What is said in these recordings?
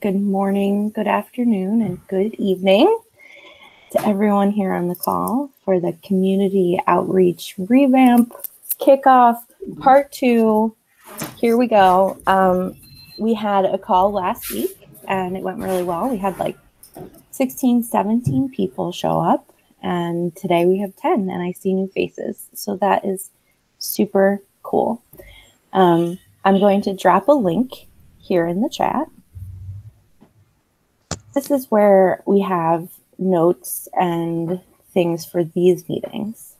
good morning, good afternoon, and good evening to everyone here on the call for the community outreach revamp kickoff part two. Here we go. Um, we had a call last week and it went really well. We had like 16, 17 people show up, and today we have 10, and I see new faces. So that is super cool. Um, I'm going to drop a link here in the chat. This is where we have notes and things for these meetings.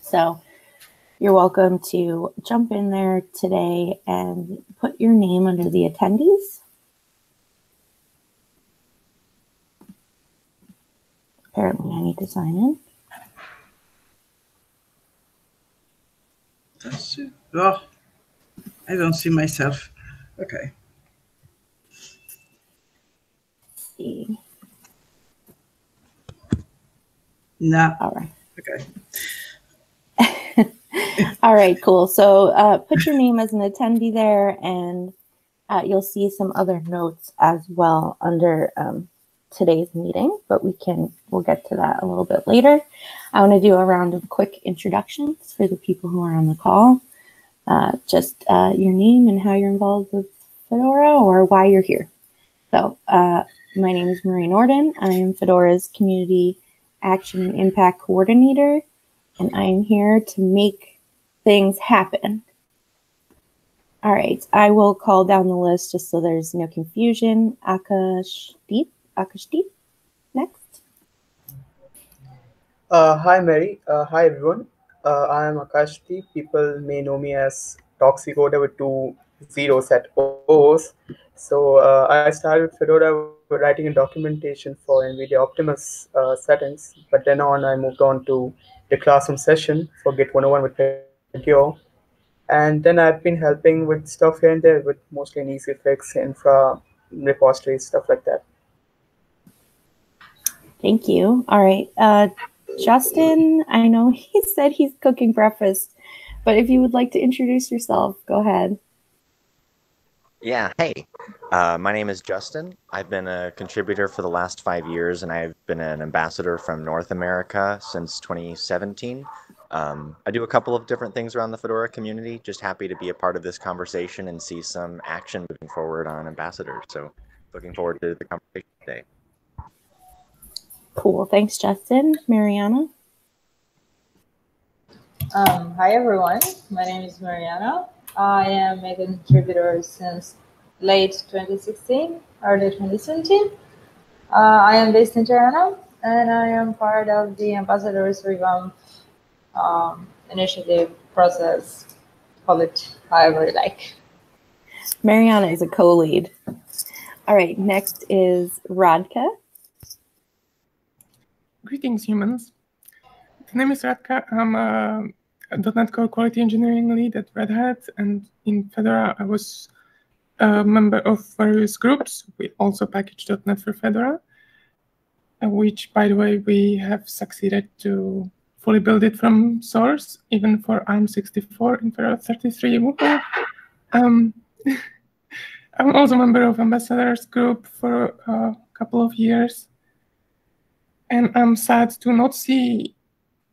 So you're welcome to jump in there today and put your name under the attendees. Apparently I need to sign in. That's it. Oh, I don't see myself. Okay. Let's see. No. All right. Okay. All right, cool. So uh, put your name as an attendee there, and uh, you'll see some other notes as well under um, today's meeting, but we can, we'll get to that a little bit later. I want to do a round of quick introductions for the people who are on the call. Uh, just uh, your name and how you're involved with Fedora or why you're here. So, uh, my name is Marie Nordin. I am Fedora's Community Action and Impact Coordinator, and I am here to make things happen. All right, I will call down the list just so there's no confusion. Akashdeep, Akashdeep, next. Uh, hi, Mary. Uh, hi, everyone. Uh, I am Akashdeep. People may know me as Toxicoder with two zeros at O's. So uh, I started Fedora writing a documentation for NVIDIA Optimus uh, settings, but then on I moved on to the classroom session for Git 101 with Pedro. And then I've been helping with stuff here and there with mostly an easy fix, infra, repositories, stuff like that. Thank you. All right. Uh, Justin, I know he said he's cooking breakfast, but if you would like to introduce yourself, go ahead. Yeah, hey, uh, my name is Justin. I've been a contributor for the last five years, and I've been an ambassador from North America since 2017. Um, I do a couple of different things around the Fedora community. Just happy to be a part of this conversation and see some action moving forward on ambassadors. So, looking forward to the conversation today. Cool. Thanks, Justin. Mariana? Um, hi, everyone. My name is Mariana. I am a contributor since late 2016, early 2017. Uh, I am based in Tirana, and I am part of the Ambassadors Revamp um, initiative process, call it however you like. Mariana is a co-lead. All right, next is Radka. Greetings, humans. The name is Radka. I'm a .NET Core Quality Engineering Lead at Red Hat, and in Fedora, I was a member of various groups. We also packaged .NET for Fedora, which, by the way, we have succeeded to fully build it from source, even for ARM64 in Fedora 33 Um, I'm also a member of Ambassadors Group for a couple of years, and I'm sad to not see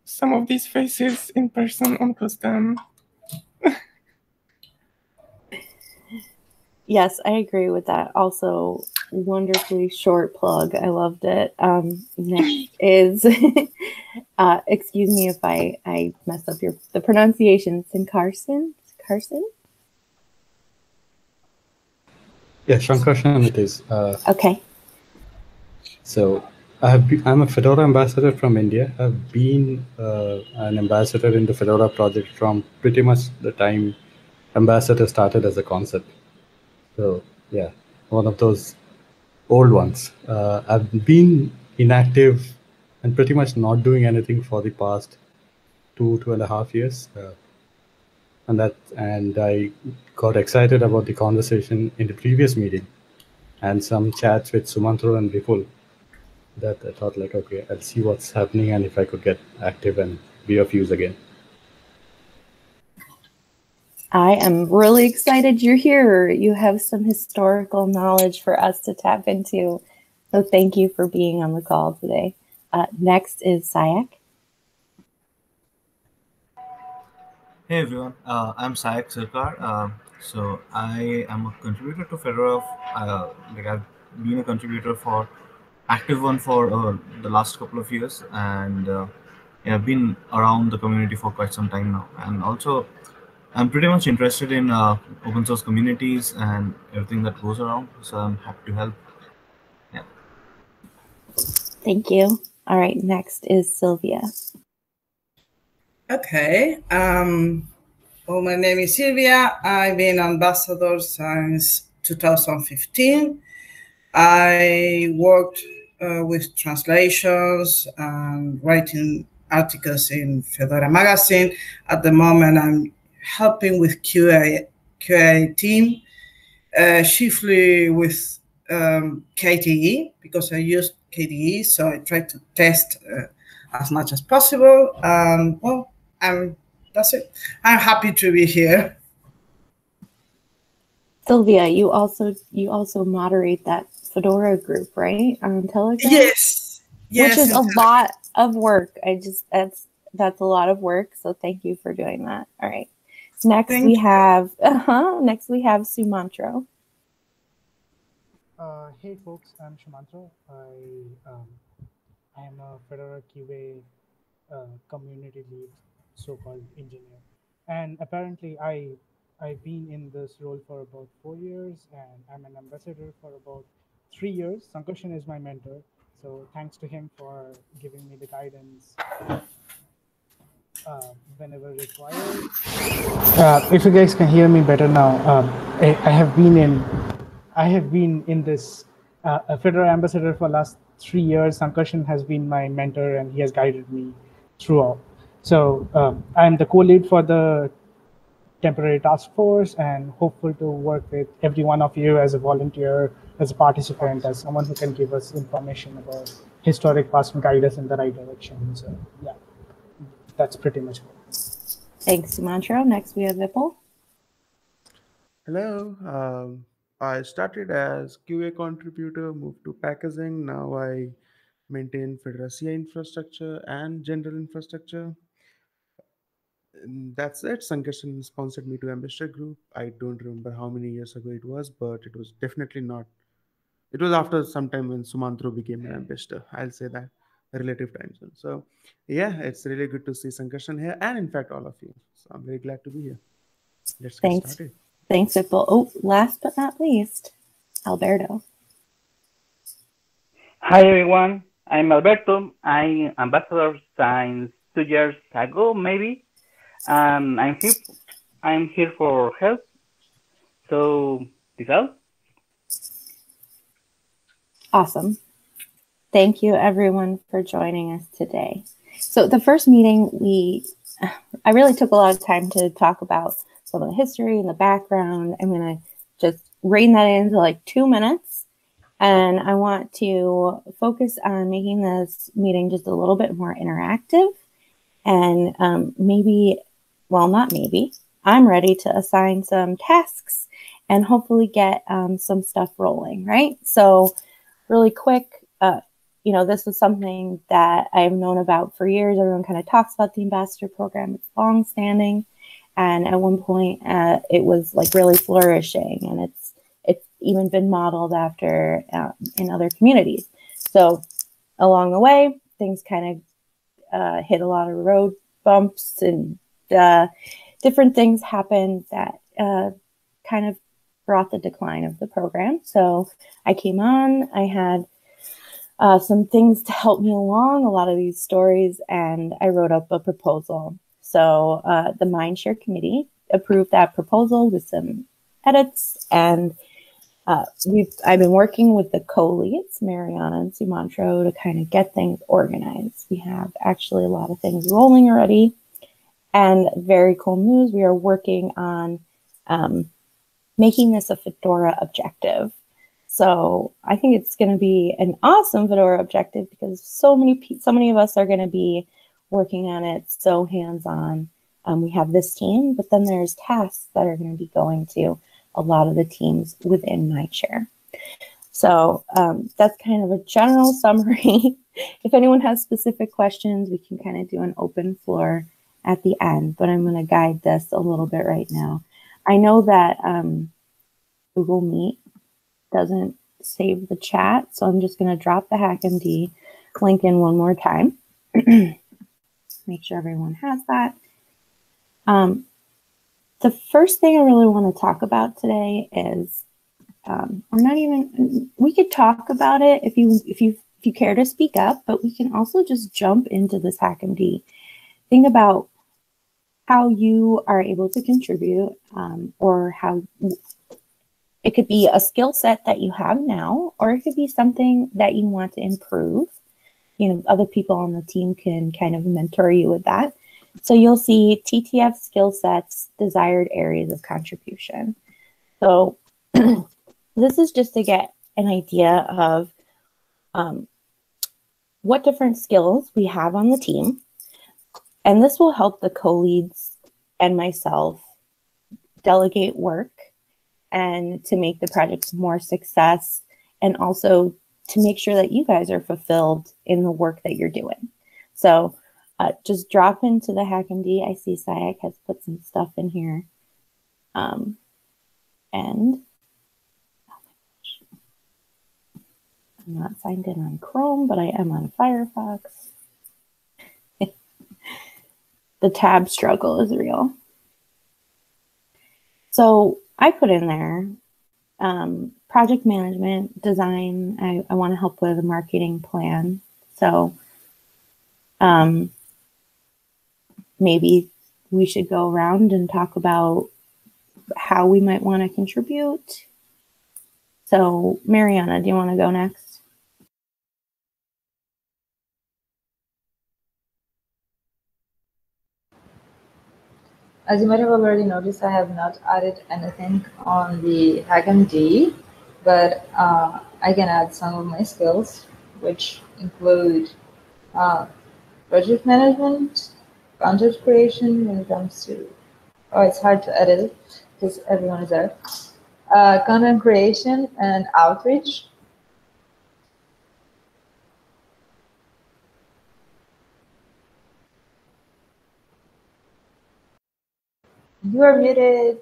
some of these faces in person on custom. yes, I agree with that. Also, wonderfully short plug. I loved it. Um, next is, uh, excuse me if I, I mess up your the pronunciation. Sin Carson? Carson? Yeah, Sankarshan it is. Uh, okay. So I have been, I'm a Fedora ambassador from India. I've been uh, an ambassador in the Fedora project from pretty much the time ambassador started as a concept. So yeah, one of those old ones. Uh, I've been inactive and pretty much not doing anything for the past two two and a half years. Uh, and that and I got excited about the conversation in the previous meeting and some chats with Sumantro and Vipul that I thought like, okay, I'll see what's happening and if I could get active and be of use again. I am really excited you're here. You have some historical knowledge for us to tap into. So thank you for being on the call today. Uh, next is Sayak. Hey everyone, uh, I'm Sayak Sarkar. Uh, so I am a contributor to Fedora. Uh, like I've been a contributor for active one for uh, the last couple of years, and uh, yeah, I've been around the community for quite some time now. And also, I'm pretty much interested in uh, open source communities and everything that goes around. So I'm happy to help. Yeah. Thank you. All right, next is Sylvia. Okay. Um, well, my name is Sylvia. I've been ambassador since 2015. I worked with translations and writing articles in Fedora magazine. At the moment, I'm helping with QA QA team, uh, chiefly with um, KDE because I use KDE, so I try to test uh, as much as possible. Um, well, I'm that's it. I'm happy to be here. Sylvia, you also you also moderate that Fedora group, right? On Telegram. Yes. Yes. Which is a lot of work. I just that's that's a lot of work. So thank you for doing that. All right. Next Thank we you. have uh-huh, next we have Sumantro. Uh, hey folks, I'm Sumantro. I um, I am a Fedora QA uh, community lead, so-called engineer, and apparently I I've been in this role for about four years, and I'm an ambassador for about three years. Sankarshan is my mentor, so thanks to him for giving me the guidance uh, whenever required. Uh, if you guys can hear me better now, um, I, I have been in I have been in this uh, a Fedora ambassador for last three years. Sankarshan has been my mentor and he has guided me throughout. So um, I'm the co-lead for the temporary task force and hopeful to work with every one of you as a volunteer, as a participant, as someone who can give us information about historic past and guide us in the right direction. So yeah, that's pretty much it. Thanks, Sumantro. Next we have Vipul. Hello. Um, I started as QA contributor, moved to packaging. Now I maintain Fedora CI infrastructure and general infrastructure. And that's it. Sankarshan sponsored me to Ambassador Group. I don't remember how many years ago it was, but it was definitely not. It was after some time when Sumantro became an ambassador. I'll say that relative time zone. So yeah, it's really good to see Sankarshan here, and in fact all of you. So I'm very glad to be here. Let's get Thanks. started. Thanks, Vipul. Oh, last but not least, Alberto. Hi everyone, I'm Alberto. I'm ambassador since two years ago, maybe. Um, I'm here. I'm here for help. So, this all. Awesome. Thank you everyone for joining us today. So the first meeting, we, I really took a lot of time to talk about some of the history and the background. I'm going to just rein that into like two minutes. And I want to focus on making this meeting just a little bit more interactive. And um, maybe, well, not maybe, I'm ready to assign some tasks and hopefully get um, some stuff rolling, right? So, really quick, uh, you know, this was something that I've known about for years. Everyone kind of talks about the ambassador program. It's long standing. And at one point, uh, it was like really flourishing, and it's it's even been modeled after uh, in other communities. So along the way, things kind of uh, hit a lot of road bumps, and different things happened that uh, kind of brought the decline of the program. So I came on. I had uh, some things to help me along, a lot of these stories, and I wrote up a proposal. So uh, the Mindshare Committee approved that proposal with some edits, and uh, we've I've been working with the co-leads, Mariana and Sumantro, to kind of get things organized. We have actually a lot of things rolling already, and very cool news: we are working on um, making this a Fedora objective. So I think it's going to be an awesome Fedora objective because so many so many of us are going to be working on it so hands-on. um, we have this team, but then there's tasks that are going to be going to a lot of the teams within Mindshare. So um, that's kind of a general summary. if anyone has specific questions, we can kind of do an open floor at the end, but I'm going to guide this a little bit right now. I know that um, Google Meet doesn't save the chat, so I'm just going to drop the HackMD link in one more time. Make sure everyone has that. Um, the first thing I really want to talk about today is, um, or not even, we could talk about it if you if you if you care to speak up, but we can also just jump into this HackMD. Think about how you are able to contribute um, or how it could be a skill set that you have now, or it could be something that you want to improve. You know, other people on the team can kind of mentor you with that. So you'll see TTF skill sets, desired areas of contribution. So this is just to get an idea of um, what different skills we have on the team and this will help the co-leads and myself delegate work and to make the projects more success and also to make sure that you guys are fulfilled in the work that you're doing. So uh, just drop into the HackMD. I see Sayak has put some stuff in here. Um, and I'm not signed in on Chrome, but I am on Firefox the tab struggle is real. So I put in there um, project management, design. I, I want to help with a marketing plan. So um, maybe we should go around and talk about how we might want to contribute. So, Mariana, do you want to go next? As you might have already noticed, I have not added anything on the HackMD, but uh, I can add some of my skills, which include uh, project management, content creation when it comes to, oh, it's hard to edit because everyone is there, uh, content creation and outreach, You are muted.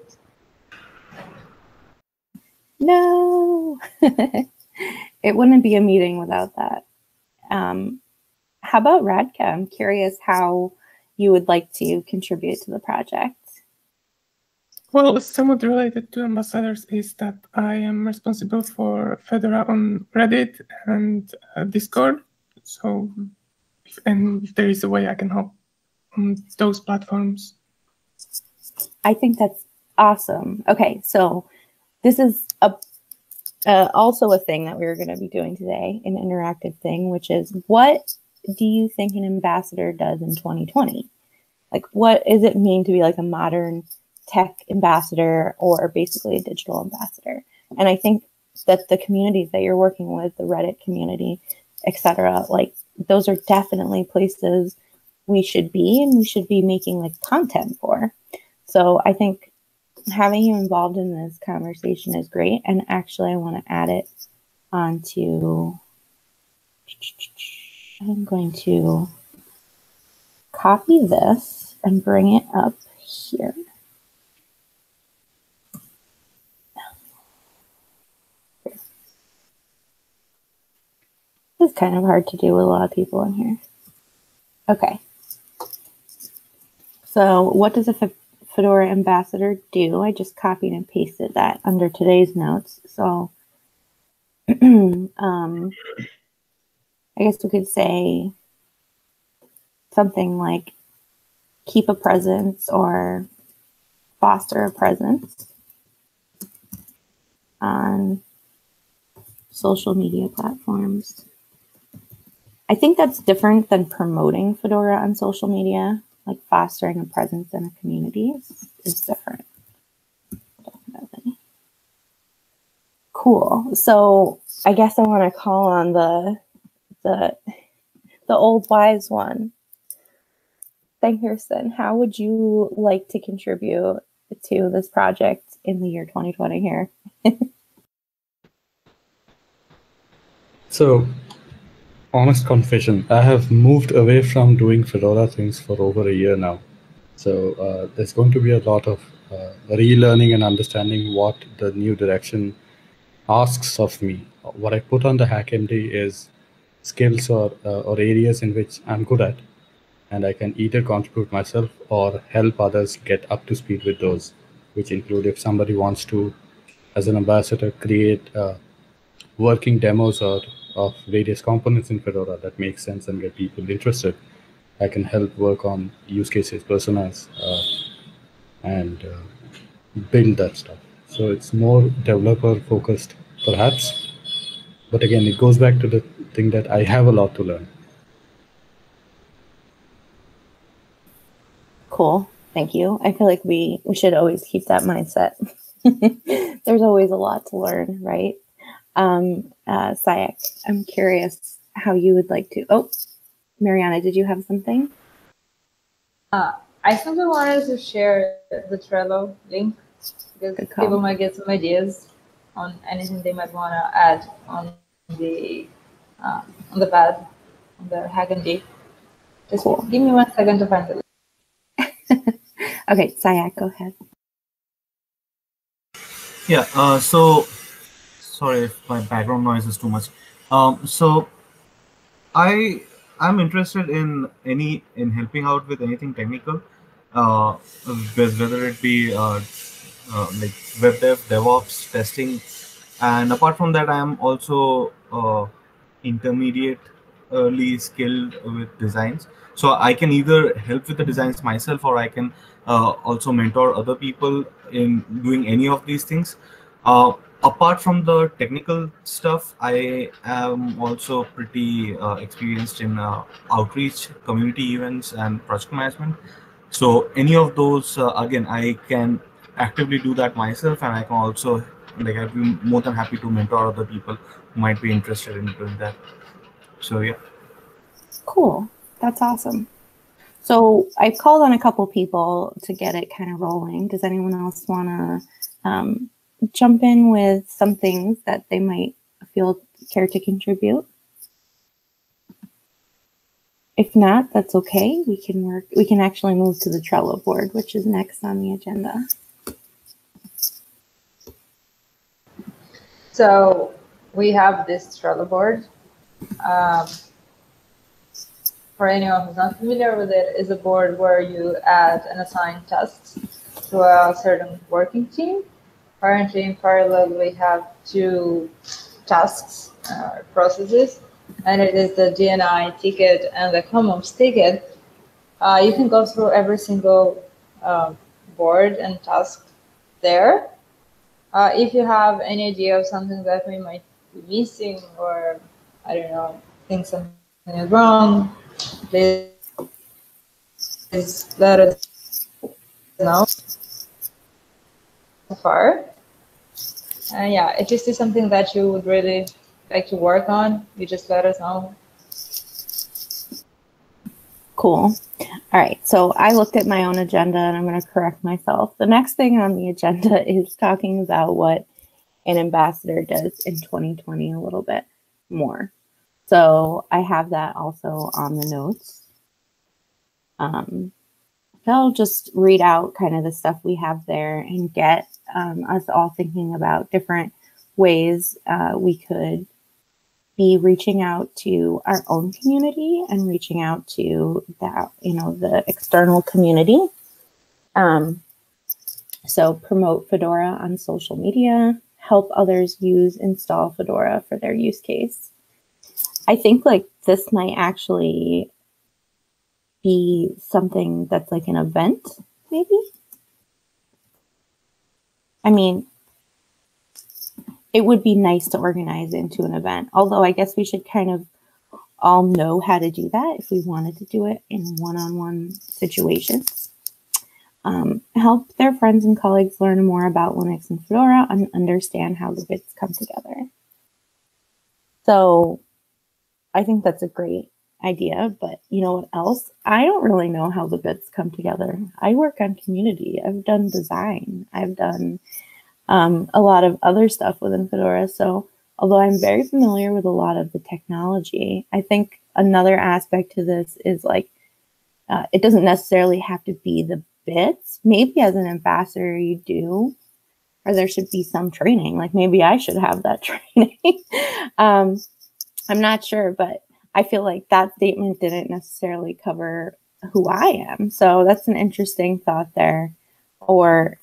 No, it wouldn't be a meeting without that. Um, how about Radka? I'm curious how you would like to contribute to the project. Well, somewhat related to ambassadors is that I am responsible for Fedora on Reddit and uh, Discord. So, and if there is a way I can help on those platforms. I think that's awesome. Okay, so this is a uh, also a thing that we are going to be doing today, an interactive thing, which is what do you think an ambassador does in 2020? Like, what does it mean to be like a modern tech ambassador or basically a digital ambassador? And I think that the communities that you're working with, the Reddit community, etc., like those are definitely places we should be and we should be making like content for. So I think having you involved in this conversation is great. And actually, I want to add it onto. I'm going to copy this and bring it up here. It's kind of hard to do with a lot of people in here. Okay. So what does a Fedora ambassador do. I just copied and pasted that under today's notes. So um, I guess we could say something like keep a presence or foster a presence on social media platforms. I think that's different than promoting Fedora on social media like fostering a presence in a community is, is different. Definitely. Cool. So I guess I want to call on the the the old wise one. Sankarshan, how would you like to contribute to this project in the year 2020 here? So, honest confession, I have moved away from doing Fedora things for over a year now. So uh, there's going to be a lot of uh, relearning and understanding what the new direction asks of me. What I put on the HackMD is skills or uh, or areas in which I'm good at, and I can either contribute myself or help others get up to speed with those, which include if somebody wants to, as an ambassador, create uh, working demos or of various components in Fedora that make sense and get people interested. I can help work on use cases, personas, uh, and uh, build that stuff. So it's more developer focused, perhaps. But again, it goes back to the thing that I have a lot to learn. Cool. Thank you. I feel like we we should always keep that mindset. There's always a lot to learn, right? Um, uh, Sayak, I'm curious how you would like to. Oh, Mariana, did you have something? Uh, I simply wanted to share the Trello link because people might get some ideas on anything they might want to add on the uh, on the pad on the HackMD. Just Cool. give me one second to find it. Okay, Sayak, go ahead. Yeah. Uh, so sorry if my background noise is too much. Um, so I I'm interested in any in helping out with anything technical, uh, whether it be uh, uh, like web dev, DevOps, testing, and apart from that, I am also uh, intermediately skilled with designs. So I can either help with the designs myself, or I can uh, also mentor other people in doing any of these things. Uh, apart from the technical stuff, I am also pretty uh, experienced in uh, outreach, community events, and project management. So any of those, uh, again, I can actively do that myself, and I can also like I'd be more than happy to mentor other people who might be interested in doing that. So yeah. Cool. That's awesome. So I've called on a couple people to get it kind of rolling. Does anyone else want to um, jump in with some things that they might feel care to contribute? If not, that's okay. We can work. We can actually move to the Trello board, which is next on the agenda. So we have this Trello board. Um, for anyone who's not familiar with it, is a board where you add and assign tasks to a certain working team. Currently, in parallel, we have two tasks uh, processes, and it is the DNI ticket and the CommOps ticket. Uh, you can go through every single um, board and task there. Uh, if you have any idea of something that we might be missing, or I don't know, think something is wrong, please let us know. So far, and yeah, if this is something that you would really like to work on, you just let us know. Cool. All right. So I looked at my own agenda and I'm going to correct myself. The next thing on the agenda is talking about what an ambassador does in 2020 a little bit more. So I have that also on the notes. Um, I'll just read out kind of the stuff we have there and get um, us all thinking about different ways uh, we could be reaching out to our own community and reaching out to that you know the external community. Um, so promote fedora on social media help others use install fedora for their use case. I think like this might actually be something that's like an event maybe i mean it would be nice to organize into an event. Although I guess we should kind of all know how to do that if we wanted to do it in one on one situations. Um, help their friends and colleagues learn more about Linux and Fedora and understand how the bits come together. So I think that's a great idea, but you know what else? I don't really know how the bits come together. I work on community. I've done design. I've done um, a lot of other stuff within Fedora. So although I'm very familiar with a lot of the technology, I think another aspect to this is like uh, it doesn't necessarily have to be the bits. Maybe as an ambassador, you do, or there should be some training. Like maybe I should have that training. um, I'm not sure, but I feel like that statement didn't necessarily cover who I am. So that's an interesting thought there, or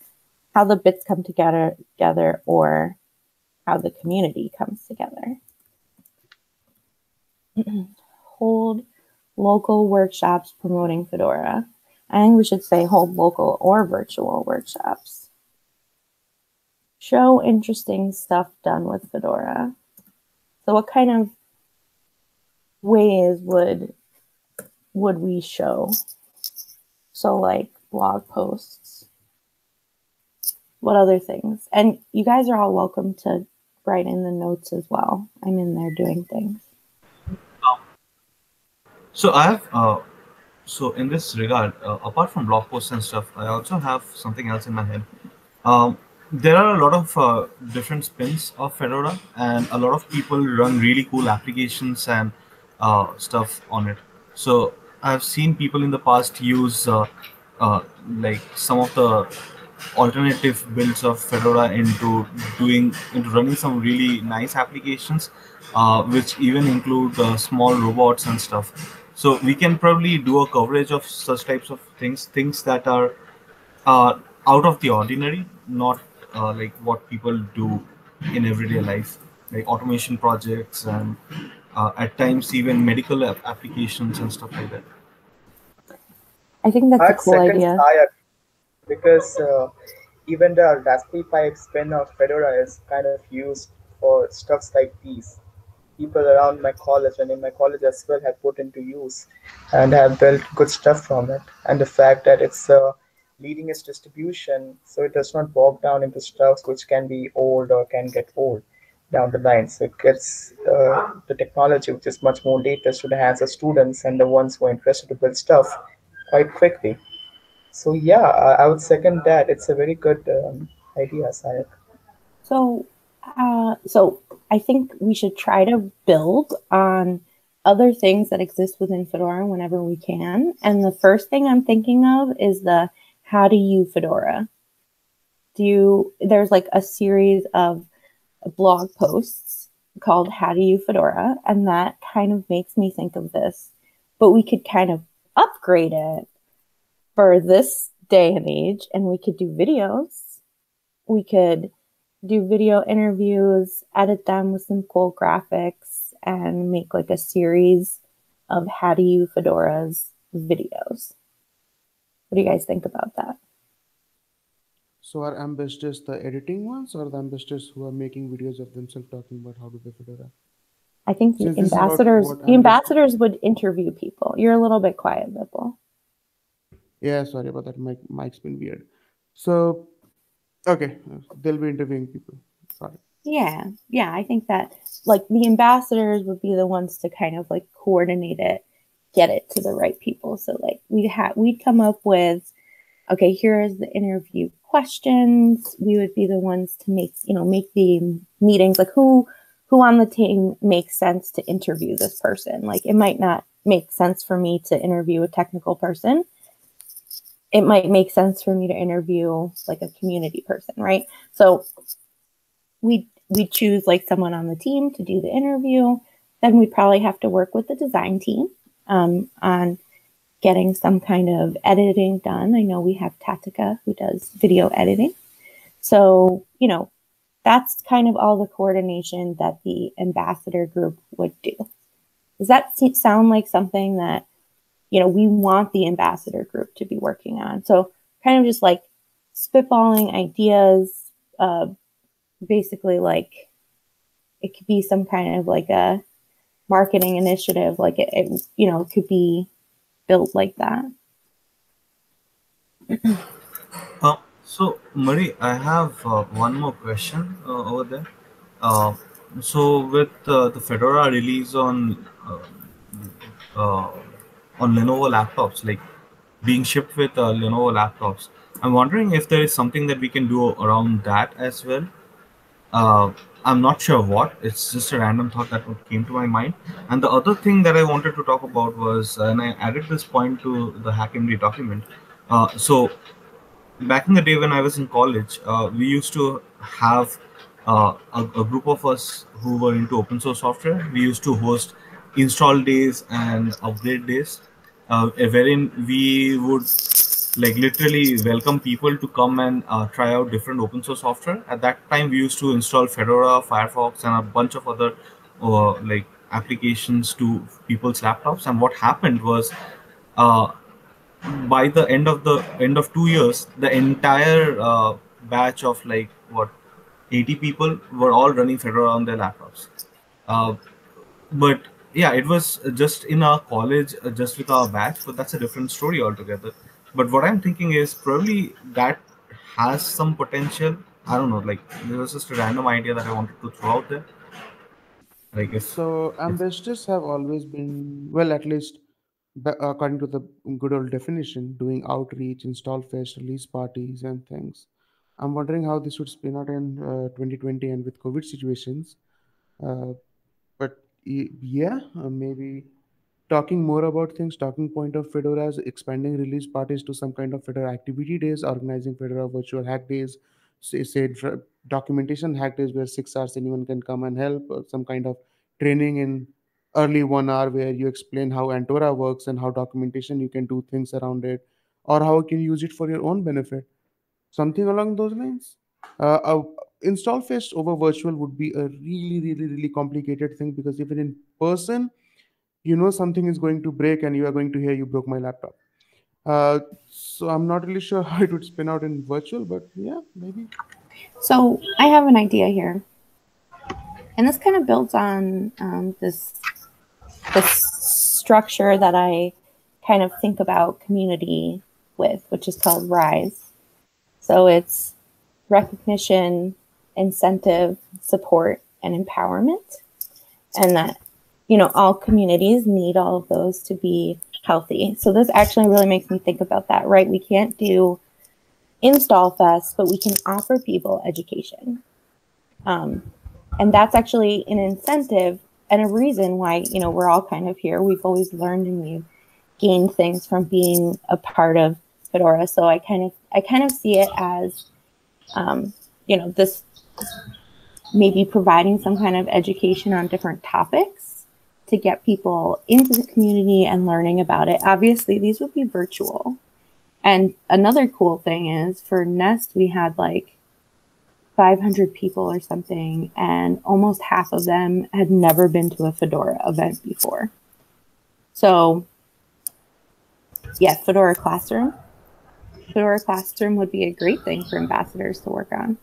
how the bits come together, together, or how the community comes together. hold local workshops promoting Fedora. I think we should say hold local or virtual workshops. Show interesting stuff done with Fedora. So what kind of ways would would we show? So like blog posts. What other things? And you guys are all welcome to write in the notes as well. I'm in there doing things. So I have, uh, so in this regard, uh, apart from blog posts and stuff, I also have something else in my head. Um, there are a lot of uh, different spins of Fedora, and a lot of people run really cool applications and uh, stuff on it. So I've seen people in the past use uh, uh, like some of the alternative builds of Fedora into doing into running some really nice applications, uh, which even include uh, small robots and stuff. So we can probably do a coverage of such types of things, things that are uh, out of the ordinary, not like what people do in everyday life, like automation projects and uh, at times even medical ap- applications and stuff like that. I think that's a I'd cool second idea. Sayak because uh, even the Raspberry Pi spin of Fedora is kind of used for stuffs like these. People around my college and in my college as well have put into use and have built good stuff from it. And the fact that it's a leading its distribution, so it does not bog down into stuffs which can be old or can get old down the line. So it gets uh, the technology, which is much more latest, to the hands of students and the ones who are interested to build stuff quite quickly. So yeah, I, I would second that. It's a very good um, idea, Sayak. So, uh, so I think we should try to build on other things that exist within Fedora whenever we can. And the first thing I'm thinking of is the how do you Fedora? Do you, there's like a series of blog posts called How Do You Fedora? And that kind of makes me think of this, but we could kind of upgrade it for this day and age and we could do videos. We could do video interviews, edit them with some cool graphics, and make like a series of How Do You Fedora's videos. What do you guys think about that? So are ambassadors the editing ones or the ambassadors who are making videos of themselves talking about how to do Fedora? I think the Since this what- ambassadors what the ambassadors would interview people. You're a little bit quiet, Vipul. Yeah, sorry about that. My mic's been weird. So, okay, they'll be interviewing people. It. Yeah, yeah, I think that like the ambassadors would be the ones to kind of like coordinate it, get it to the right people. So like we'd have we'd come up with, okay, here is the interview questions. We would be the ones to make you know make the meetings like who who on the team makes sense to interview this person. Like it might not make sense for me to interview a technical person. It might make sense for me to interview like a community person, right? So we we choose like someone on the team to do the interview. Then we'd probably have to work with the design team um, on getting some kind of editing done. I know we have Tatica who does video editing. So, you know, that's kind of all the coordination that the ambassador group would do. Does that sound like something that, you know, we want the ambassador group to be working on? So, kind of just like spitballing ideas, uh, basically like it could be some kind of like a marketing initiative like it, it you know it could be built like that Uh, so, Marie, I have uh, one more question uh, over there. Uh, so, with uh, the Fedora release on uh, on Lenovo laptops, like being shipped with Lenovo laptops. I'm wondering if there is something that we can do around that as well. I'm not sure what. It's just a random thought that came to my mind. And the other thing that I wanted to talk about was, and I added this point to the HackMD document. Uh, so back in the day when I was in college, uh, we used to have uh, a, a, group of us who were into open source software. We used to host install days and upgrade days, uh, wherein we would like literally welcome people to come and uh, try out different open source software. At that time, we used to install Fedora, Firefox, and a bunch of other uh, like applications to people's laptops. And what happened was, uh, by the end of the end of two years, the entire uh, batch of like what 80 people were all running Fedora on their laptops. Uh, but yeah, it was just in our college, uh, just with our batch, but that's a different story altogether. But what I'm thinking is probably that has some potential. I don't know, like this was just a random idea that I wanted to throw out there. Like if So ambassadors have always been, well, at least ba- according to the good old definition, doing outreach, install fest, release parties, and things. I'm wondering how this would spin out in uh, 2020 and with COVID situations. Uh, but yeah, uh, maybe talking more about things, talking point of Fedora is expanding release parties to some kind of Fedora activity days, organizing Fedora virtual hack days, say, say documentation hack days where six hours anyone can come and help, uh, some kind of training in early one hour where you explain how Antora works and how documentation you can do things around it, or how you can use it for your own benefit something along those lines. Uh, install fest over virtual would be a really, really, really complicated thing because even in person, you know something is going to break and you are going to hear you broke my laptop. Uh, so I'm not really sure how it would spin out in virtual, but yeah, maybe. So I have an idea here, and this kind of builds on um, this this structure that I kind of think about community with, which is called Rise. So it's recognition, incentive, support, and empowerment. And that, you know, all communities need all of those to be healthy. So this actually really makes me think about that, right? We can't do install fest, but we can offer people education. Um, and that's actually an incentive and a reason why, you know, we're all kind of here. We've always learned and we've gained things from being a part of Fedora. So I kind of I kind of see it as, um, you know, this maybe providing some kind of education on different topics to get people into the community and learning about it. Obviously, these would be virtual. And another cool thing is for Nest, we had like 500 people or something, and almost half of them had never been to a Fedora event before. So, yeah, Fedora Classroom Fedora Classroom would be a great thing for ambassadors to work on.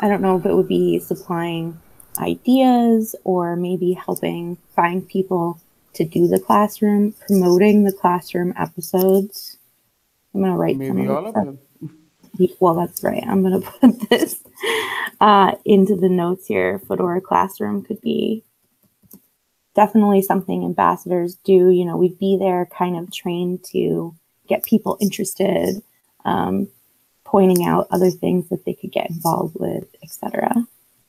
I don't know if it would be supplying ideas or maybe helping find people to do the classroom, promoting the classroom episodes. I'm going to write maybe all of them. Well, that's right. I'm going to put this uh, into the notes here. Fedora Classroom could be definitely something ambassadors do. You know, we'd be there kind of trained to get people interested, um, pointing out other things that they could get involved with, etc.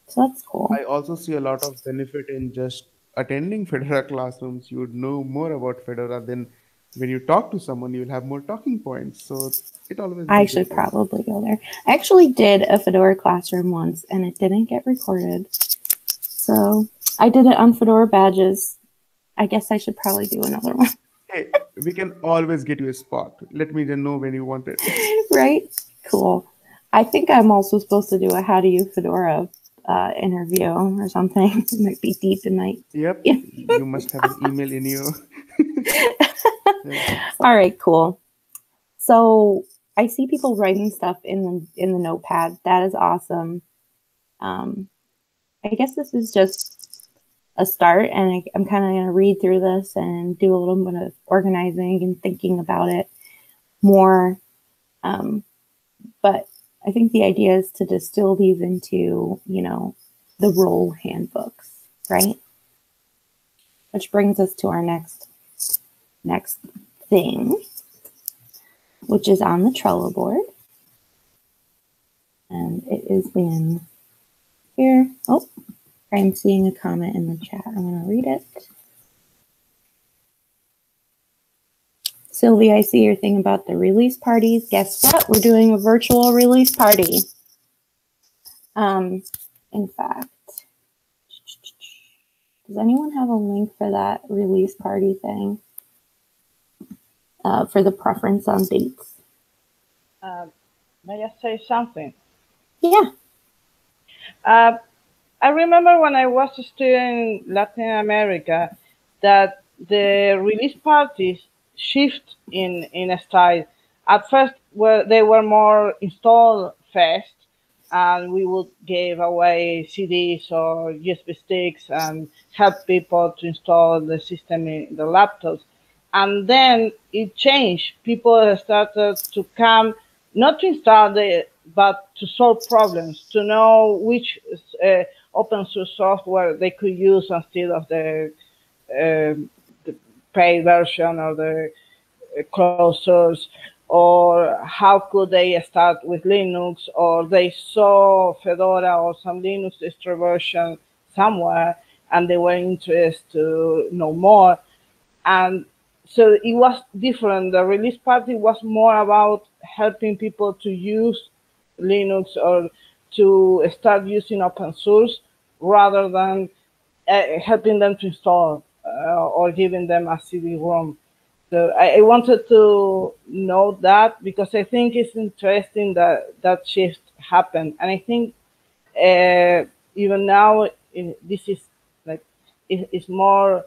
So that's cool. I also see a lot of benefit in just attending Fedora classrooms. You would know more about Fedora than when you talk to someone, you'll have more talking points. So it always. I should probably go there. I actually did a Fedora classroom once, and it didn't get recorded. So I did it on Fedora badges. I guess I should probably do another one. Hey, we can always get you a spot. Let me then know when you want it. right? Cool. I think I'm also supposed to do a How Do You Fedora uh, interview or something. It might be deep in my. Yep. you must have an email in you. All right, cool. So I see people writing stuff in the in the notepad. That is awesome. Um, I guess this is just a start, and I, I'm kind of going to read through this and do a little bit of organizing and thinking about it more. Um, but I think the idea is to distill these into, you know, the role handbooks, right? which brings us to our next next thing, which is on the Trello board. And it is in here. Oh, I'm seeing a comment in the chat. I'm going to read it. Sylvie, I see your thing about the release parties. Guess what? We're doing a virtual release party. Um, in fact, does anyone have a link for that release party thing? Uh, for the preference on dates? Uh, may I say something? Yeah. Uh, I remember when I was still in Latin America that the release parties shift in in a style. At first, where they were more install fast, and we would give away CDs or USB sticks and help people to install the system in the laptops. And then it changed. People started to come not to install the but to solve problems, to know which uh, open source software they could use instead of the, the paid version or the uh, closed source, or how could they start with Linux, or they saw Fedora or some Linux distribution somewhere and they were interested to know more. And so it was different. The release party was more about helping people to use Linux or to start using open source rather than uh, helping them to install or giving them a CD-ROM. So I, I, wanted to know that because I think it's interesting that that shift happened, and I think uh, even now this is like it, it's more.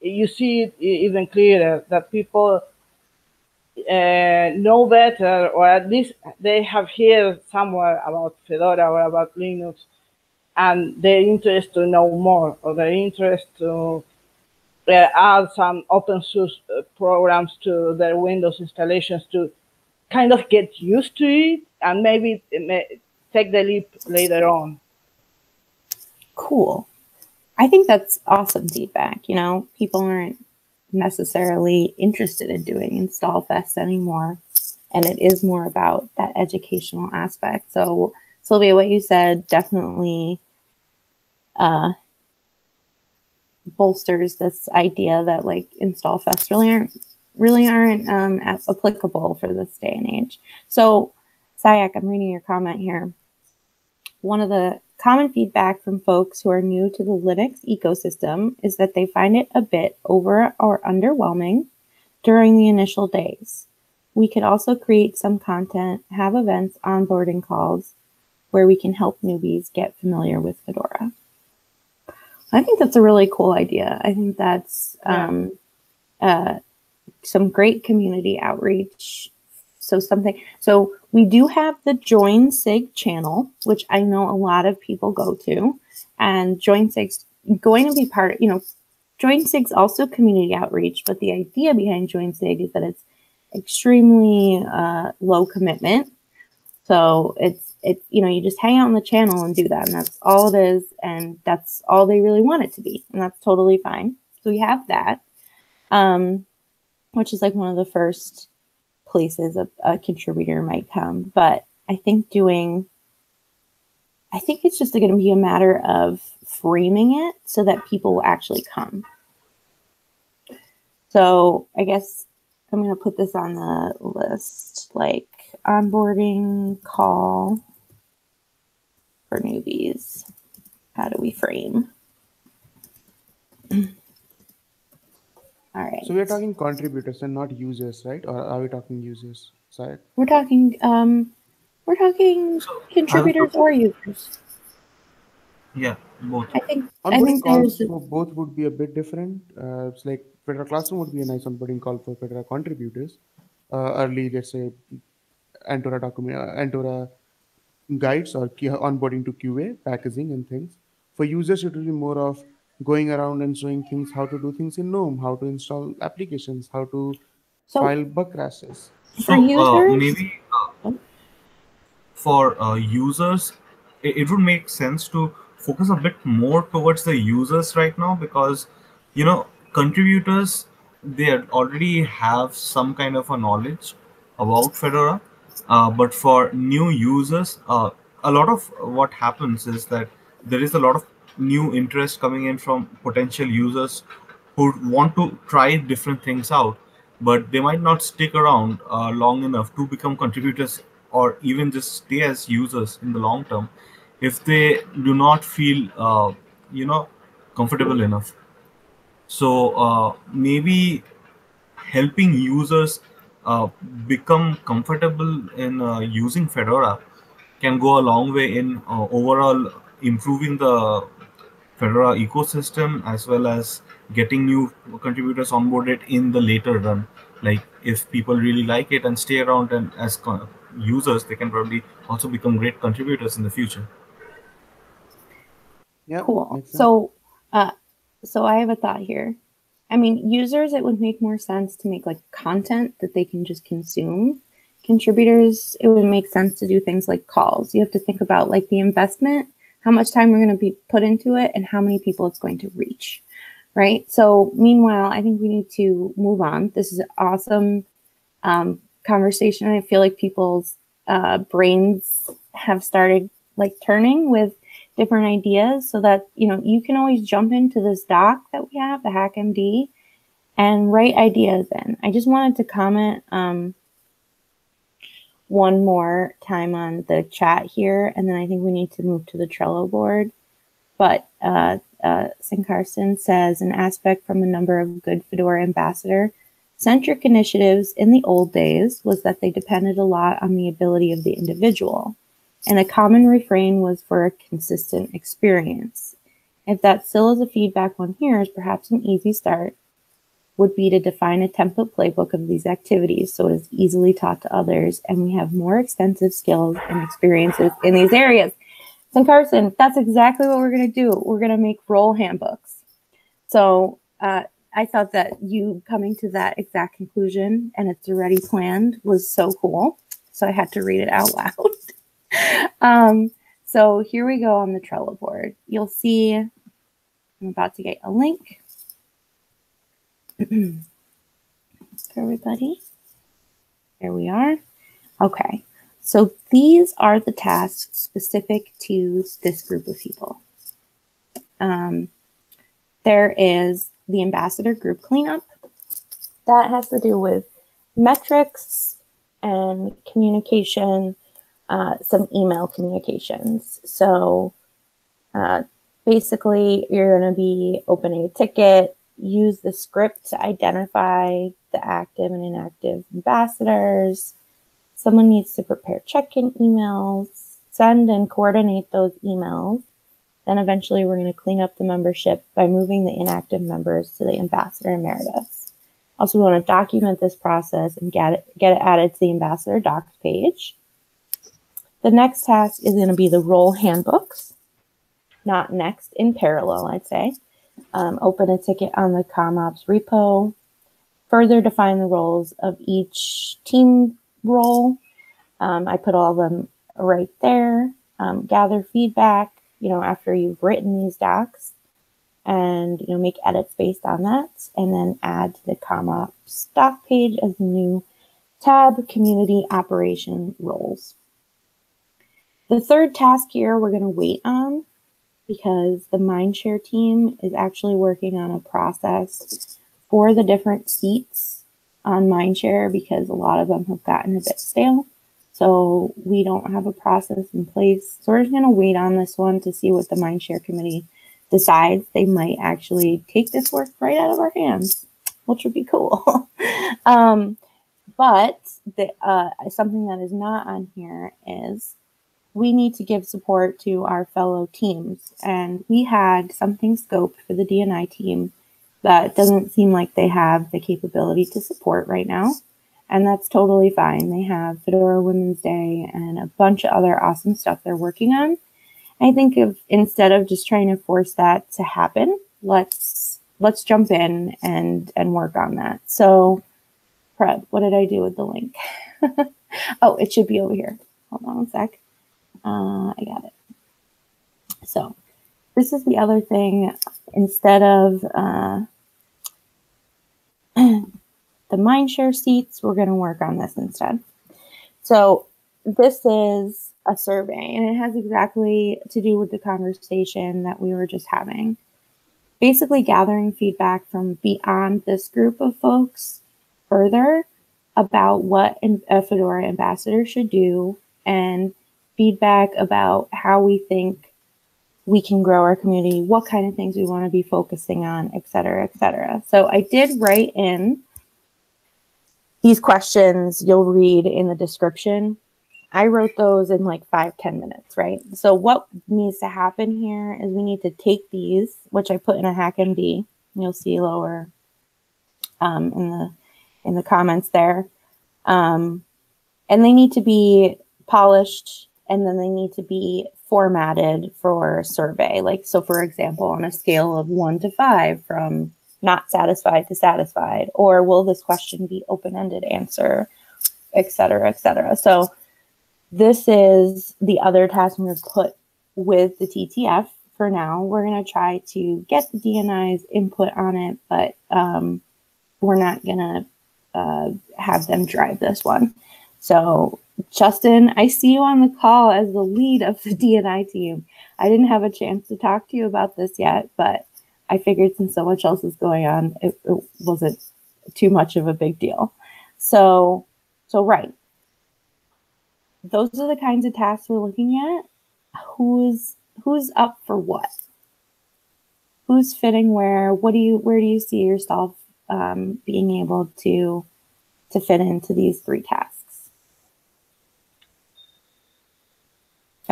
You see it even clearer that people uh, know better, or at least they have heard somewhere about Fedora or about Linux, and they're interested to know more, or they're interested to uh, add some open source uh, programs to their Windows installations to kind of get used to it and maybe take the leap later on. Cool. I think that's awesome feedback. You know, people aren't necessarily interested in doing install fest anymore and it is more about that educational aspect so sylvia what you said definitely uh, bolsters this idea that like install fest really aren't really aren't um, applicable for this day and age so sayak i'm reading your comment here one of the Common feedback from folks who are new to the Linux ecosystem is that they find it a bit over or underwhelming during the initial days. We could also create some content, have events, onboarding calls where we can help newbies get familiar with Fedora. I think that's a really cool idea. I think that's um, uh, some great community outreach so something, so we do have the Join Sig channel, which I know a lot of people go to, and Join Sig's going to be part. You know, Join Sig's also community outreach, but the idea behind Join Sig is that it's extremely uh, low commitment. So it's it's you know you just hang out on the channel and do that, and that's all it is, and that's all they really want it to be, and that's totally fine. So we have that, um, which is like one of the first places a, a contributor might come. But I think doing, I think it's just going to be a matter of framing it so that people will actually come. So I guess I'm going to put this on the list like onboarding call for newbies. How do we frame? All right. So we're talking contributors and not users, right? Or are we talking users? Sorry. We're talking um we're talking contributors or users. Yeah, both. I think onboarding I think calls for both would be a bit different. Uh, it's like Fedora Classroom would be a nice onboarding call for Fedora contributors. Uh, early, let's say, Antora document, uh, Antora guides or onboarding to QA, packaging, and things. For users, it will be more of going around and showing things how to do things in GNOME, how to install applications, how to So- file bug crashes. for So, uh, users. maybe uh, for uh, users, it, it would make sense to focus a bit more towards the users right now because you know contributors they already have some kind of a knowledge about fedora uh, but for new users uh, a lot of what happens is that there is a lot of new interest coming in from potential users who want to try different things out but they might not stick around uh, long enough to become contributors or even just stay as users in the long term if they do not feel uh, you know comfortable enough. So uh, maybe helping users uh, become comfortable in uh, using fedora can go a long way in uh, overall improving the fedora ecosystem as well as getting new contributors onboarded in the later run like if people really like it and stay around and as co- users they can probably also become great contributors in the future Yeah, Cool. So, uh, so I have a thought here. I mean, users, it would make more sense to make like content that they can just consume. Contributors, it would make sense to do things like calls. You have to think about like the investment, how much time we're going to be put into it, and how many people it's going to reach. Right. So, meanwhile, I think we need to move on. This is an awesome um, conversation. I feel like people's uh, brains have started like turning with different ideas so that you know you can always jump into this doc that we have the hackmd and write ideas in. I just wanted to comment um, one more time on the chat here and then i think we need to move to the trello board. But uh, uh, Sankarshan says an aspect from a number of good fedora ambassador centric initiatives in the old days was that they depended a lot on the ability of the individual and a common refrain was for a consistent experience. If that still is a feedback one hears, perhaps an easy start would be to define a template playbook of these activities so it is easily taught to others and we have more extensive skills and experiences in these areas. And Sankarshan, that's exactly what we're going to do. We're going to make role handbooks. So uh, I thought that you coming to that exact conclusion and it's already planned was so cool. So I had to read it out loud. um, so here we go on the Trello board. You'll see I'm about to get a link for everybody. There we are. Okay, so these are the tasks specific to this group of people. Um, there is the ambassador group cleanup. That has to do with metrics and communication uh, some email communications. So uh, basically, you're going to be opening a ticket, use the script to identify the active and inactive ambassadors. Someone needs to prepare check in emails, send and coordinate those emails. Then eventually, we're going to clean up the membership by moving the inactive members to the ambassador emeritus. Also, we want to document this process and get it, get it added to the ambassador docs page. The next task is going to be the role handbooks, not next, in parallel, I'd say. Um, open a ticket on the CommOps repo, further define the roles of each team role. Um, I put all of them right there. Um, gather feedback, you know, after you've written these docs and, you know, make edits based on that and then add to the CommOps doc page as a new tab, community operation roles. The third task here we're going to wait on because the Mindshare team is actually working on a process for the different seats on Mindshare because a lot of them have gotten a bit stale. So we don't have a process in place. So we're just going to wait on this one to see what the Mindshare committee decides. They might actually take this work right out of our hands, which would be cool. um, but the, uh, something that is not on here is we need to give support to our fellow teams. And we had something scoped for the DNI team that doesn't seem like they have the capability to support right now. And that's totally fine. They have Fedora Women's Day and a bunch of other awesome stuff they're working on. I think if instead of just trying to force that to happen, let's let's jump in and and work on that. So, Fred, what did I do with the link? oh, it should be over here. Hold on a sec. Uh, I got it. So this is the other thing. Instead of uh, the mindshare seats, we're going to work on this instead. So this is a survey and it has exactly to do with the conversation that we were just having. Basically gathering feedback from beyond this group of folks further about what a Fedora ambassador should do and feedback about how we think we can grow our community, what kind of things we want to be focusing on, et cetera, et cetera. So I did write in these questions you'll read in the description. I wrote those in like five ten minutes, right? So what needs to happen here is we need to take these, which I put in a HackMD, you'll see lower um, in the in the comments there. Um, and they need to be polished and then they need to be formatted for survey. Like, so for example, on a scale of one to five from not satisfied to satisfied, or will this question be open-ended answer, et cetera, et cetera. So this is the other task to put with the TTF for now. We're going to try to get the DNI's input on it, but um, we're not going to uh, have them drive this one. So, Justin, I see you on the call as the lead of the DNI team. I didn't have a chance to talk to you about this yet, but I figured since so much else is going on, it, it wasn't too much of a big deal. So, so right. Those are the kinds of tasks we're looking at. Who's who's up for what? Who's fitting where? What do you where do you see yourself um, being able to to fit into these three tasks.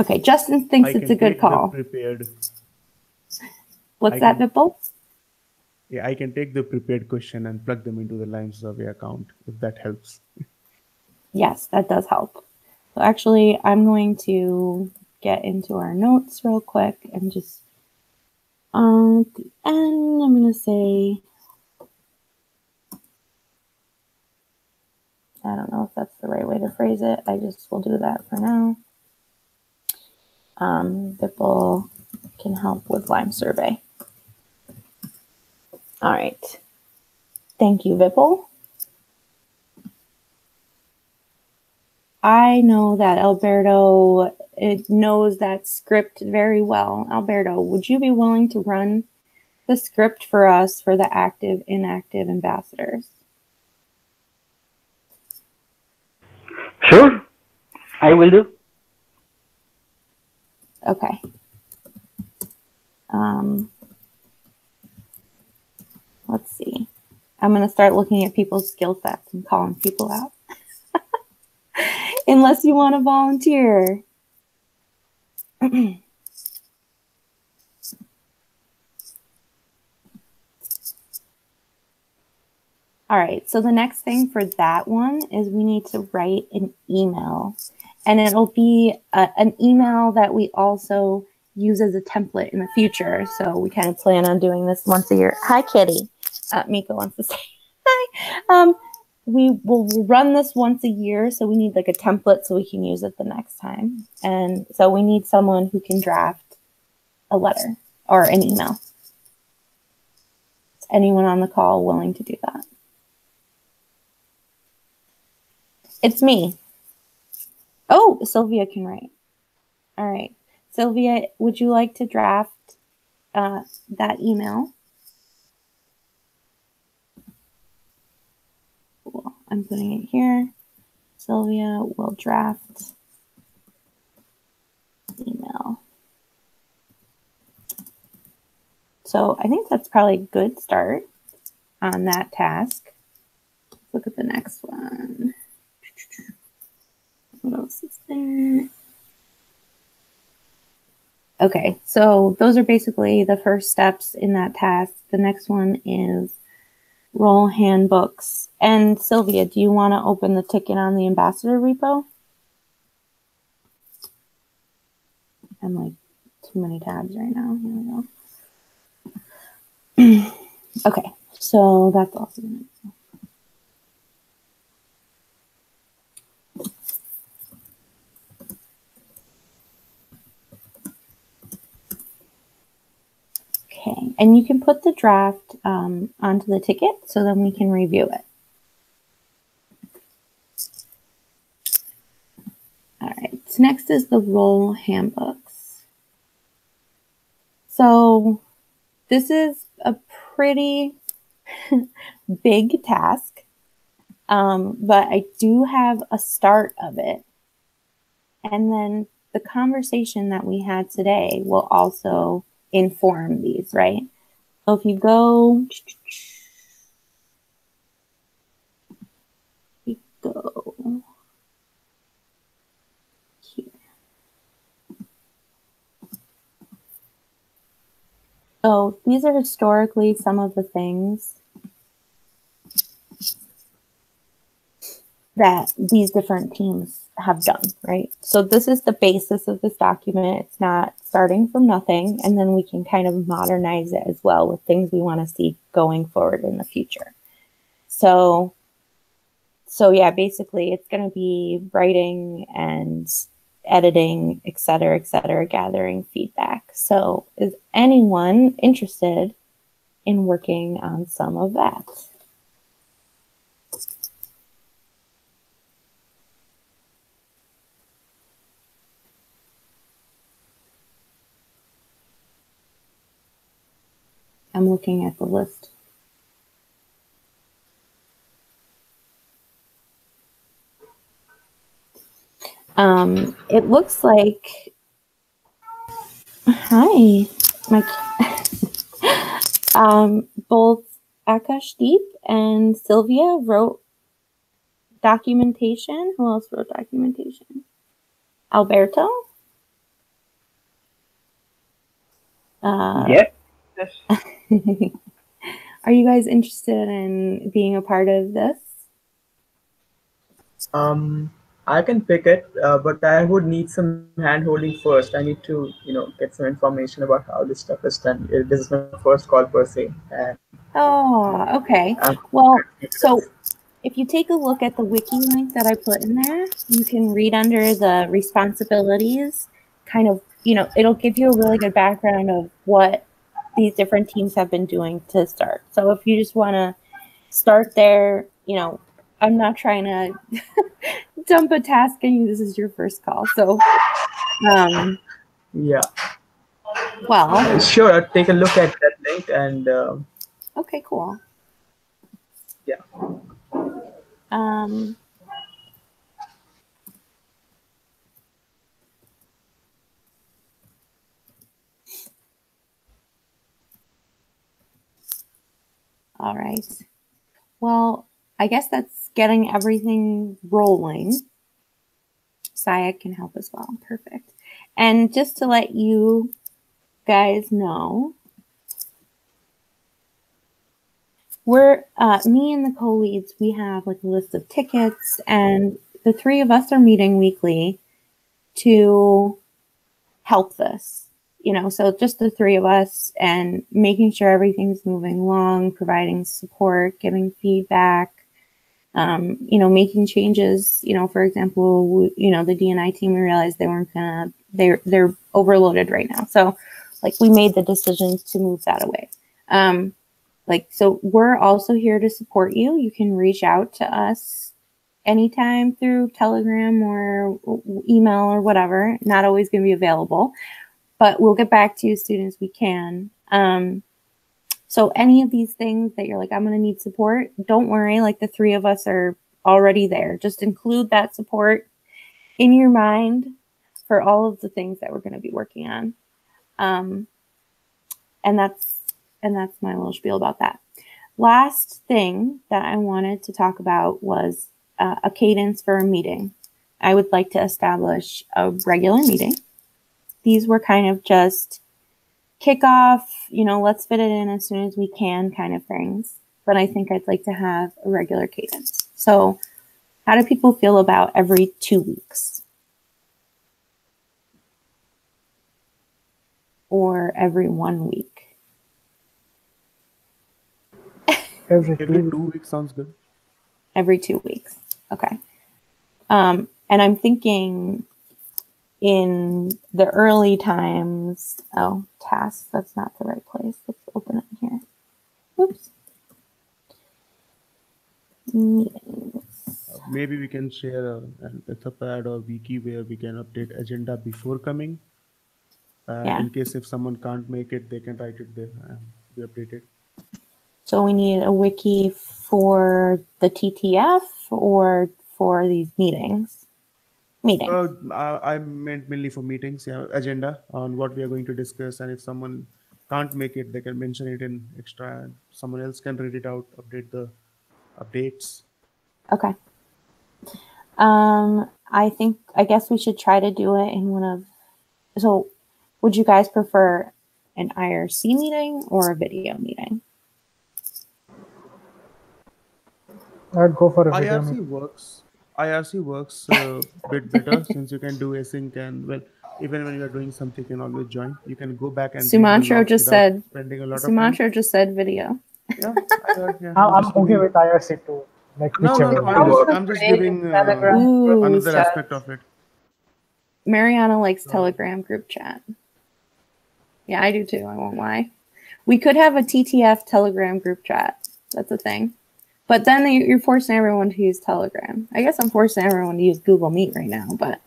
Okay, Justin thinks I it's a good call. Prepared. What's I that, can, Vipul? Yeah, I can take the prepared question and plug them into the LimeSurvey account if that helps. yes, that does help. So actually, I'm going to get into our notes real quick and just uh, on the end, I'm going to say I don't know if that's the right way to phrase it. I just will do that for now. Um, Vipul can help with LimeSurvey. All right. Thank you, Vipul. I know that Alberto it knows that script very well. Alberto, would you be willing to run the script for us for the active inactive ambassadors? Sure, I will do. Okay. Um, let's see. I'm going to start looking at people's skill sets and calling people out. Unless you want to volunteer. All right, so the next thing for that one is we need to write an email. And it'll be a, an email that we also use as a template in the future. So we kind of plan on doing this once a year. Hi, Kitty. Uh, Miko wants to say hi. Um, we will run this once a year. So we need like a template so we can use it the next time. And so we need someone who can draft a letter or an email. Is anyone on the call willing to do that? It's me. Oh, Sylvia can write. All right. Sylvia, would you like to draft uh, that email? I'm putting it here. Sylvia will draft email. So I think that's probably a good start on that task. Let's look at the next one. What else is there? Okay, so those are basically the first steps in that task. The next one is role handbooks. And Sylvia, do you want to open the ticket on the ambassador repo? I'm like too many tabs right now. Here we go. okay, so that's also Okay, And you can put the draft um, onto the ticket so then we can review it. All right, so next is the role handbooks. So this is a pretty big task, um, but I do have a start of it. And then the conversation that we had today will also inform these, right? So if you go, you go here. So these are historically some of the things that these different teams have done, right? So this is the basis of this document. It's not starting from nothing, and then we can kind of modernize it as well with things we want to see going forward in the future. So, so yeah, basically it's going to be writing and editing, et cetera, et cetera, gathering feedback. So is anyone interested in working on some of that? I'm looking at the list. Um, it looks like, hi, Mike. um, both Akashdeep and Sylvia wrote documentation. Who else wrote documentation? Alberto? Uh, Yep. Are you guys interested in being a part of this? Um, I can pick it, uh, but I would need some hand holding first. I need to, you know, get some information about how this stuff is done. This is my first call per se, and Oh, okay. um, Well, so if you take a look at the wiki link that I put in there, you can read under the responsibilities, kind of, you know, it'll give you a really good background of what these different teams have been doing to start. So if you just want to start there, you know, I'm not trying to dump a task on you. This is your first call. So, um, yeah, well, sure. I'll take a look at that link, and um okay, cool. yeah, Um, all right. Well, I guess that's getting everything rolling. Sayak can help as well. Perfect. And just to let you guys know, we're uh, me and the co-leads we have like a list of tickets and the three of us are meeting weekly to help this you know so just the three of us and making sure everything's moving along providing support giving feedback um, you know making changes. You know for example w- you know the dni team we realized they weren't gonna they're they're overloaded right now. So like we made the decisions to move that away. Um, like so we're also here to support you. You can reach out to us anytime through telegram or email or whatever. Not always going to be available but we'll get back to you as soon as we can um, so any of these things that you're like i'm going to need support don't worry like the three of us are already there just include that support in your mind for all of the things that we're going to be working on um, and that's and that's my little spiel about that. Last thing that I wanted to talk about was uh, a cadence for a meeting. I would like to establish a regular meeting. These were kind of just kickoff, you know, let's fit it in as soon as we can kind of things. But I think I'd like to have a regular cadence. So, how do people feel about every two weeks? Or every one week? Every two weeks sounds good. every two weeks. Okay. Um, and I'm thinking in the early times, oh, tasks, that's not the right place. Let's open it here. Oops. Meetings. maybe we can share a, an etherpad or wiki where we can update agenda before coming. Uh, Yeah. In case if someone can't make it, they can write it there and be updated. So we need a wiki for the TTF or for these meetings? Meetings. Uh, I, I meant mainly for meetings, yeah, agenda on what we are going to discuss, and if someone can't make it, they can mention it in extra, and someone else can read it out, update the updates. Okay. Um, I think I guess we should try to do it in one of. So, would you guys prefer an IRC meeting or a video meeting? I'd go for a video. IRC works. IRC works a bit better since you can do async and well, even when you are doing something, you can always join. You can go back and read Sumantro just said. spending a lot of time. Sumantro just said video. Yeah, I heard, yeah. I'm, I'm just okay with IRC too. Like No, no, no. I'm just, I'm just giving uh, Ooh, another chat. aspect of it. Mariana likes Telegram group chat. Yeah, I do too. I won't lie. We could have a TTF Telegram group chat. That's a thing. But then you- you're forcing everyone to use Telegram. I guess I'm forcing everyone to use Google Meet right now, but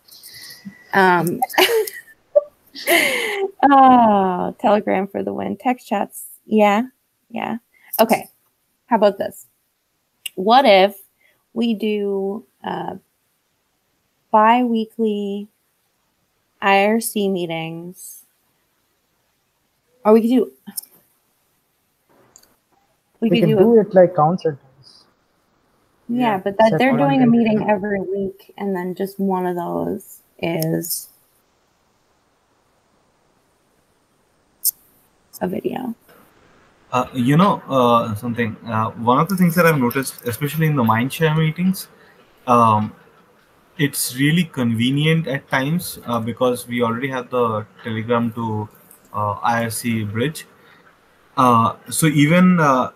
um oh, Telegram for the win. Text chats. Yeah. Yeah. Okay. How about this? What if we do uh bi-weekly IRC meetings. Or we could do we, We could can do, do a, it like council. Yeah, but that they're doing a date. meeting every week and then just one of those is a video. Uh, you know uh, something. Uh, one of the things that I've noticed, especially in the Mindshare meetings, um, it's really convenient at times uh, because we already have the Telegram to uh, IRC bridge. Uh, so even uh,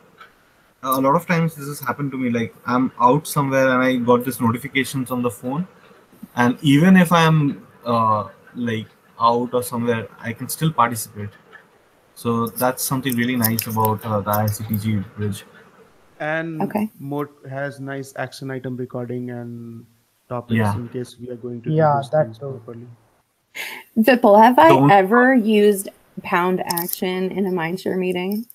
a lot of times this has happened to me. Like I'm out somewhere and I got this notifications on the phone, and even if I'm uh, like out or somewhere, I can still participate. So that's something really nice about uh, the IRCTG bridge. And Okay. Moat has nice action item recording and topics Yeah. in case we are going to do Yeah, those that things too. properly. Vipul, have I Don't- ever used pound action in a Mindshare meeting?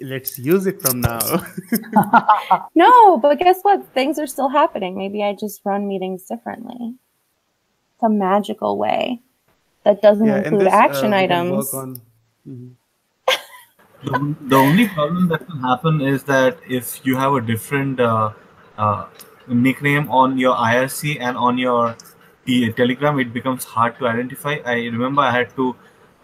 Let's use it from now. No, but guess what? Things are still happening. Maybe I just run meetings differently. It's a magical way that doesn't yeah, include this, uh, action we can items. Work on, Mhm. The, the only problem that can happen is that if you have a different uh, uh, nickname on your IRC and on your T- Telegram, it becomes hard to identify. I remember I had to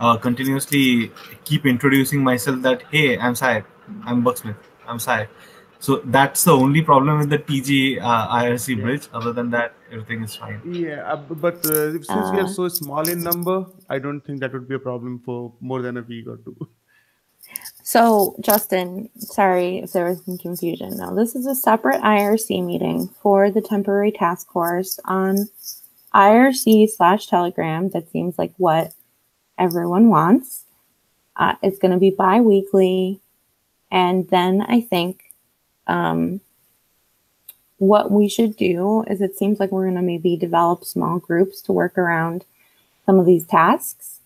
uh, continuously keep introducing myself that, hey, I'm Syed, I'm Bucksmith, I'm Syed. So that's the only problem with the TG uh, IRC bridge. Other than that, everything is fine. Yeah, uh, but uh, since we are so small in number, I don't think that would be a problem for more than a week or two. So, Justin, sorry if there was some confusion. Now, this is a separate IRC meeting for the temporary task force on IRC slash Telegram. That seems like what everyone wants. Uh, it's going to be bi weekly. And then I think um, what we should do is it seems like we're going to maybe develop small groups to work around some of these tasks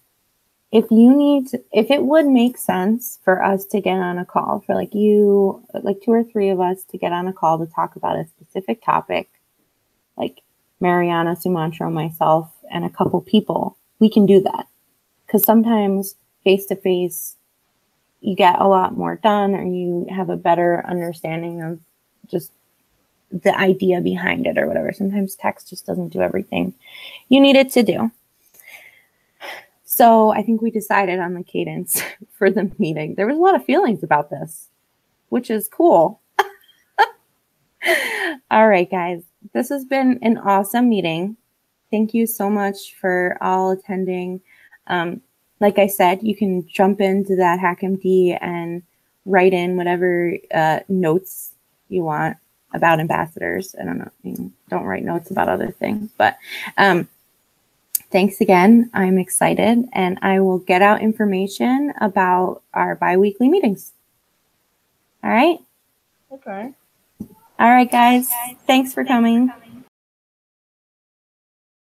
if you need to, if it would make sense for us to get on a call for like you like two or three of us to get on a call to talk about a specific topic like mariana sumantro myself and a couple people we can do that because sometimes face to face you get a lot more done or you have a better understanding of just the idea behind it or whatever sometimes text just doesn't do everything you need it to do so I think we decided on the cadence for the meeting. There was a lot of feelings about this, which is cool. all right, guys. This has been an awesome meeting. Thank you so much for all attending. Um, like I said, you can jump into that HackMD and write in whatever uh, notes you want about ambassadors. I don't know. I mean, don't write notes about other things, but um, thanks again. I'm excited and I will get out information about our bi weekly meetings. All right. Okay. All right, guys. Thanks for coming.